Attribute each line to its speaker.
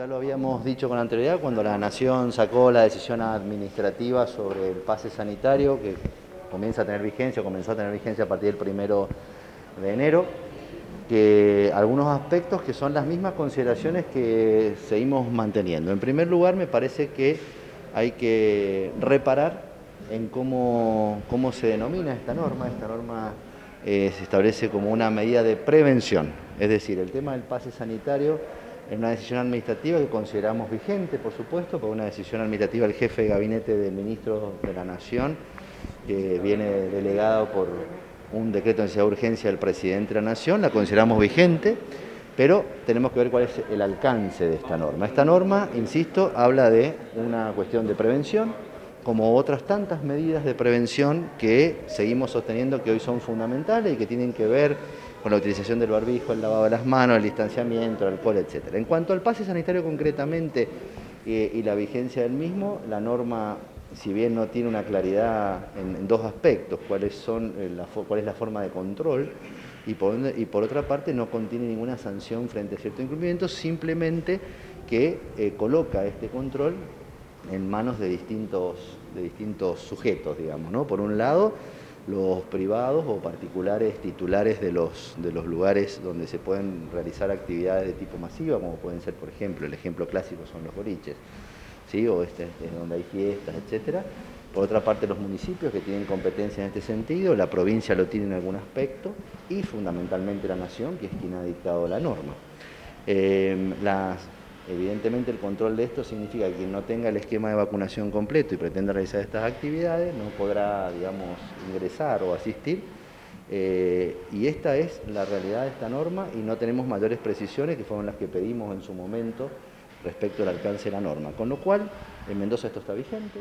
Speaker 1: ya lo habíamos dicho con anterioridad cuando la Nación sacó la decisión administrativa sobre el pase sanitario que comienza a tener vigencia, comenzó a tener vigencia a partir del primero de enero, que algunos aspectos que son las mismas consideraciones que seguimos manteniendo. En primer lugar, me parece que hay que reparar en cómo, cómo se denomina esta norma. Esta norma eh, se establece como una medida de prevención, es decir, el tema del pase sanitario es una decisión administrativa que consideramos vigente, por supuesto, por una decisión administrativa del jefe de gabinete del ministro de la Nación, que viene delegado por un decreto de necesidad de urgencia del presidente de la Nación, la consideramos vigente, pero tenemos que ver cuál es el alcance de esta norma. Esta norma, insisto, habla de una cuestión de prevención, como otras tantas medidas de prevención que seguimos sosteniendo que hoy son fundamentales y que tienen que ver con la utilización del barbijo, el lavado de las manos, el distanciamiento, el alcohol, etc. En cuanto al pase sanitario concretamente eh, y la vigencia del mismo, la norma, si bien no tiene una claridad en, dos aspectos, cuáles son, eh, cuál es la forma de control, y por, y por, otra parte no contiene ninguna sanción frente a cierto incumplimiento, simplemente que eh, coloca este control en manos de distintos, de distintos sujetos, digamos, ¿no? Por un lado, los privados o particulares titulares de los, de los lugares donde se pueden realizar actividades de tipo masiva, como pueden ser, por ejemplo, el ejemplo clásico son los boliches, ¿sí? o este, donde hay fiestas, etcétera. Por otra parte, los municipios que tienen competencia en este sentido, la provincia lo tiene en algún aspecto y fundamentalmente la nación, que es quien ha dictado la norma. Eh, las Evidentemente el control de esto significa que quien no tenga el esquema de vacunación completo y pretenda realizar estas actividades no podrá, digamos, ingresar o asistir. Eh, y esta es la realidad de esta norma y no tenemos mayores precisiones que fueron las que pedimos en su momento respecto al alcance de la norma. Con lo cual, en Mendoza esto está vigente.